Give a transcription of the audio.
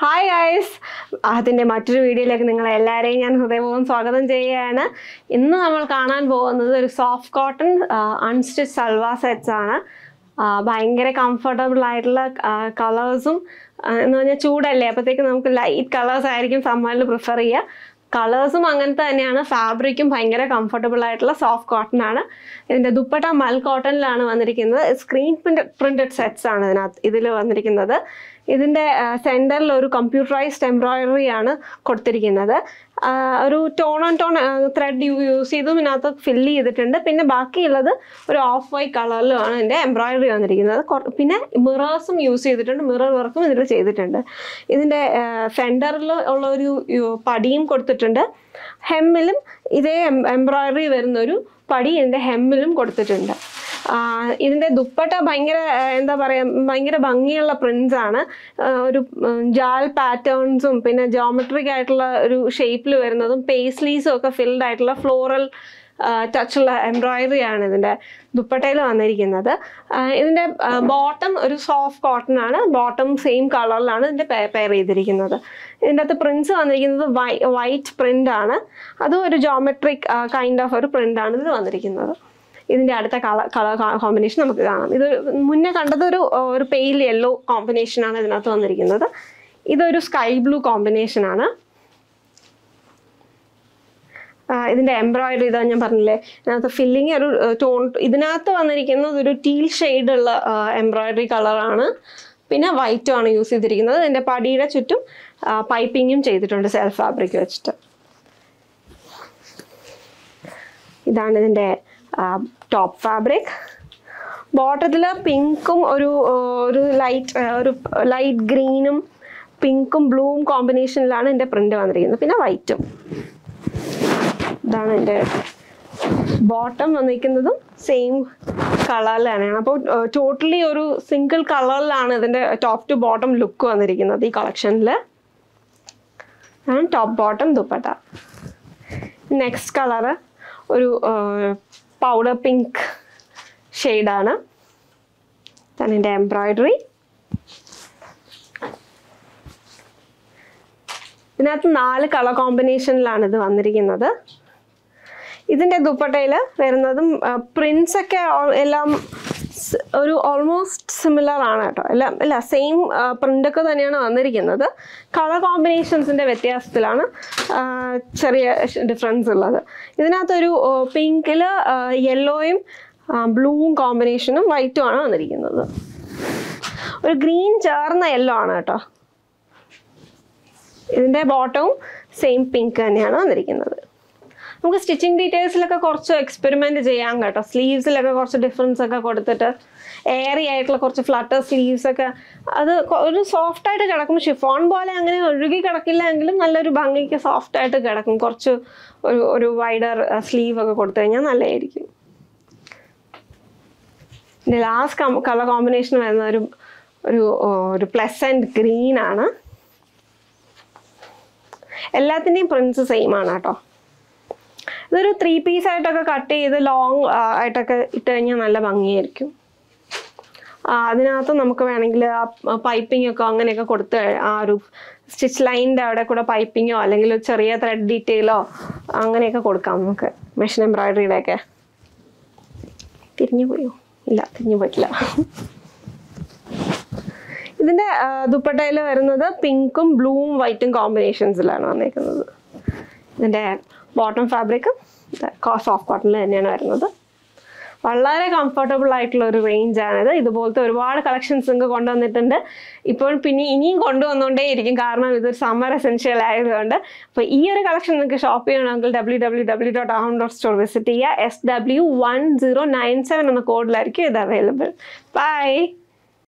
Hi ആയസ് അതിന്റെ മറ്റൊരു വീഡിയോയിലേക്ക് നിങ്ങളെ എല്ലാവരെയും ഞാൻ ഹൃദയപൂർവം സ്വാഗതം ചെയ്യുകയാണ്. ഇന്ന് നമ്മൾ കാണാൻ പോകുന്നത് ഒരു soft cotton unstitched salwar sets ആണ്. ഭയങ്കര കംഫർട്ടബിൾ ആയിട്ടുള്ള കളേഴ്സും എന്ന് പറഞ്ഞാൽ ചൂടല്ലേ? അപ്പോഴത്തേക്ക് നമുക്ക് ലൈറ്റ് കളേഴ്സ് ആയിരിക്കും സമ്മറിൽ പ്രിഫർ ചെയ്യുക കളേഴ്സും അങ്ങനത്തെ തന്നെയാണ്. ഫാബ്രിക്കും ഭയങ്കര കംഫർട്ടബിൾ ആയിട്ടുള്ള സോഫ്റ്റ് കോട്ടൺ ആണ്. ഇതിന്റെ ദുപ്പട്ട മൽ കോട്ടണിലാണ് വന്നിരിക്കുന്നത്. സ്ക്രീൻ പ്രിന്റ് പ്രിന്റഡ് സെറ്റ്സ് ആണ് ഇതിനകത്ത് ഇതിൽ വന്നിരിക്കുന്നത്. ഇതിന്റെ സെന്ററിൽ ഒരു കമ്പ്യൂട്ടറൈസ്ഡ് എംബ്രോയിഡറി ആണ് കൊടുത്തിരിക്കുന്നത്. ഒരു tone on tone thread use ചെയ്തും ഇതിനകത്ത് ഫില്ല് ചെയ്തിട്ടുണ്ട്. പിന്നെ ബാക്കിയുള്ളത് ഒരു ഓഫ് വൈറ്റ് കളറിലുമാണ് ഇതിന്റെ എംബ്രോയിഡറി വന്നിരിക്കുന്നത്. പിന്നെ മിറേഴ്സും യൂസ് ചെയ്തിട്ടുണ്ട്. മിറർ വർക്കും ഇതിൽ ചെയ്തിട്ടുണ്ട്. ഇതിന്റെ സെന്ററിൽ ഉള്ള ഒരു പടിയും കൊടുത്തിട്ടുണ്ട്. ഹെമ്മിലും ഇതേ എംബ്രോയിഡറി വരുന്നൊരു പടി ഇതിന്റെ ഹെമ്മിലും കൊടുത്തിട്ടുണ്ട്. ഇതിന്റെ ദുപ്പട്ട ഭയങ്കര എന്താ പറയുക ഭയങ്കര ഭംഗിയുള്ള പ്രിൻസ് ആണ്. ഒരു ജാൽ പാറ്റേൺസും പിന്നെ ജോമെട്രിക് ആയിട്ടുള്ള ഒരു ഷേപ്പിൽ വരുന്നതും പേസ്ലീസും ഒക്കെ ഫിൽഡ് ആയിട്ടുള്ള ഫ്ലോറൽ ടച്ചുള്ള എംബ്രോയിഡറി ആണ് ഇതിന്റെ ദുപ്പട്ടയിൽ വന്നിരിക്കുന്നത്. ഇതിന്റെ ഇതിന്റെ ബോട്ടം ഒരു സോഫ്റ്റ് കോട്ടൺ ആണ്. ബോട്ടം സെയിം കളറിലാണ് ഇതിന്റെ പെയർ ചെയ്തിരിക്കുന്നത്. ഇതിന്റെ അകത്ത് പ്രിൻസ് വന്നിരിക്കുന്നത് വൈറ്റ് പ്രിന്റ് ആണ്. അതും ഒരു ജോമെട്രിക് കൈൻഡ് ഓഫ് ഒരു പ്രിന്റ് ആണ് ഇതിൽ വന്നിരിക്കുന്നത്. ഇതിന്റെ അടുത്ത കളർ കളർ കോമ്പിനേഷൻ നമുക്ക് കാണാം. ഇത് മുന്നേ കണ്ടതൊരു ഒരു പെയിൽ യെല്ലോ കോമ്പിനേഷനാണ് ഇതിനകത്ത് വന്നിരിക്കുന്നത്. ഇതൊരു സ്കൈ ബ്ലൂ കോമ്പിനേഷനാണ് ഇതിന്റെ എംബ്രോയിഡറി ഇതാ ഞാൻ പറഞ്ഞില്ലേ? ഇതിനകത്ത് ഫില്ലിങ് ഒരു ടോൺ ഇതിനകത്ത് വന്നിരിക്കുന്നത് ഒരു ടീൽ ഷെയ്ഡുള്ള എംബ്രോയിഡറി കളറാണ് പിന്നെ വൈറ്റും ആണ് യൂസ് ചെയ്തിരിക്കുന്നത്. ഇതിന്റെ പടിയുടെ ചുറ്റും പൈപ്പിങ്ങും ചെയ്തിട്ടുണ്ട് സെൽഫ് ഫാബ്രിക് വെച്ചിട്ട്. ഇതാണ് ഇതിന്റെ ടോപ്പ് ഫാബ്രിക് ബോട്ടത്തിൽ പിങ്കും ഒരു ഒരു ലൈറ്റ് ഒരു ലൈറ്റ് ഗ്രീനും പിങ്കും ബ്ലൂവും കോമ്പിനേഷനിലാണ് എന്റെ പ്രിന്റ് വന്നിരിക്കുന്നത്. പിന്നെ വൈറ്റും ഇതാണ് എന്റെ ബോട്ടം വന്നിരിക്കുന്നതും സെയിം തന്നെയാണ് അപ്പോൾ ടോട്ടലി ഒരു സിംഗിൾ കളറിലാണ് ഇതിന്റെ ടോപ്പ് ടു ബോട്ടം ലുക്ക് വന്നിരിക്കുന്നത് ഈ കളക്ഷനിൽ top bottom dupatta. Next colour ഒരു പൗഡർ പിങ്ക് ഷെയ്ഡാണ് തന്നെ എന്റെ എംബ്രോയിഡറി ഇതിനകത്ത് നാല് കളർ കോമ്പിനേഷനിലാണ് ഇത് വന്നിരിക്കുന്നത്. ഇതിന്റെ ദുപ്പട്ടയിൽ വരുന്നതും പ്രിൻസ് ഒക്കെ എല്ലാം ഒരു ഓൾമോസ്റ്റ് സിമിലർ ആണ് കേട്ടോ. എല്ലാം അല്ല സെയിം പ്രിന്റൊക്കെ തന്നെയാണ് വന്നിരിക്കുന്നത്. കളർ കോമ്പിനേഷൻസിന്റെ വ്യത്യാസത്തിലാണ്. ചെറിയ ഡിഫറൻസ് ഉള്ളത്. ഇതിനകത്തൊരു പിങ്കിൽ യെല്ലോയും ബ്ലൂവും കോമ്പിനേഷനും വൈറ്റും ആണ് വന്നിരിക്കുന്നത്. ഒരു ഗ്രീൻ ചേർന്ന യെല്ലോ ആണ് കേട്ടോ. ഇതിന്റെ ബോട്ടവും സെയിം പിങ്ക് തന്നെയാണ് വന്നിരിക്കുന്നത്. നമുക്ക് സ്റ്റിച്ചിങ് ഡീറ്റെയിൽസിലൊക്കെ കുറച്ച് എക്സ്പെരിമെന്റ് ചെയ്യാം കേട്ടോ. സ്ലീവ്സിലൊക്കെ കുറച്ച് ഡിഫറൻസ് ഒക്കെ കൊടുത്തിട്ട് എയറി ആയിട്ടുള്ള കുറച്ച് ഫ്ലട്ടർ സ്ലീവ്സ് ഒക്കെ. അത് ഒരു സോഫ്റ്റ് ആയിട്ട് കിടക്കും. ഷിഫോൺ പോലെ അങ്ങനെ ഒഴുകി കിടക്കില്ല എങ്കിലും നല്ലൊരു ഭംഗിക്ക് സോഫ്റ്റ് ആയിട്ട് കിടക്കും. കുറച്ച് ഒരു ഒരു വൈഡർ സ്ലീവ് ഒക്കെ കൊടുത്തു കഴിഞ്ഞാൽ നല്ലതായിരിക്കും. ഇതിന്റെ ലാസ്റ്റ് കളർ കോമ്പിനേഷൻ വരുന്ന ഒരു ഒരു ഒരു പ്ലസന്റ് ഗ്രീൻ ആണ്. എല്ലാത്തിന്റെയും പ്രിൻസ് സെയിം ആണ് കേട്ടോ. ഇതൊരു ത്രീ പീസ് ആയിട്ടൊക്കെ കട്ട് ചെയ്ത് ലോങ് ആയിട്ടൊക്കെ ഇട്ട് കഴിഞ്ഞാൽ നല്ല ഭംഗിയായിരിക്കും. അതിനകത്ത് നമുക്ക് വേണമെങ്കിൽ ആ ഒക്കെ അങ്ങനെയൊക്കെ കൊടുത്ത് ആ ഒരു സ്റ്റിച്ച് ലൈന്റെ അവിടെ കൂടെ പൈപ്പിങ്ങോ അല്ലെങ്കിൽ ചെറിയ ത്രെഡ് ഡീറ്റെയിലോ അങ്ങനെയൊക്കെ കൊടുക്കാം നമുക്ക്. മെഷീൻ എംബ്രോയിഡറിയുടെ ഒക്കെ. തിരിഞ്ഞു പോയോ? ഇല്ല തിരിഞ്ഞു പോയിട്ടില്ല. ഇതിന്റെ ദുപ്പട്ടയിൽ വരുന്നത് പിങ്കും ബ്ലൂവും വൈറ്റും കോമ്പിനേഷൻസിലാണ് വന്നേക്കുന്നത്. ഇതിന്റെ ബോട്ടം ഫാബ്രിക്കും സോഫ്റ്റ് കോട്ടണിൽ തന്നെയാണ് വരുന്നത്. വളരെ കംഫർട്ടബിൾ ആയിട്ടുള്ള ഒരു റേഞ്ച് റേഞ്ചാണിത് ഇതുപോലത്തെ ഒരുപാട് കളക്ഷൻസ് നിങ്ങൾക്ക് കൊണ്ടുവന്നിട്ടുണ്ട്. ഇപ്പോൾ പിന്നെ ഇനിയും കൊണ്ടുവന്നുകൊണ്ടേയിരിക്കും. കാരണം ഇതൊരു സമ്മർ എസെൻഷ്യൽ ആയതുകൊണ്ട്. അപ്പോൾ ഈ ഒരു കളക്ഷൻ നിങ്ങൾക്ക് ഷോപ്പ് ചെയ്യണമെങ്കിൽ W W W dot Aham dot store visit ചെയ്യുക. S W one zero nine seven എന്ന കോഡിലായിരിക്കും ഇത് അവൈലബിൾ ബൈ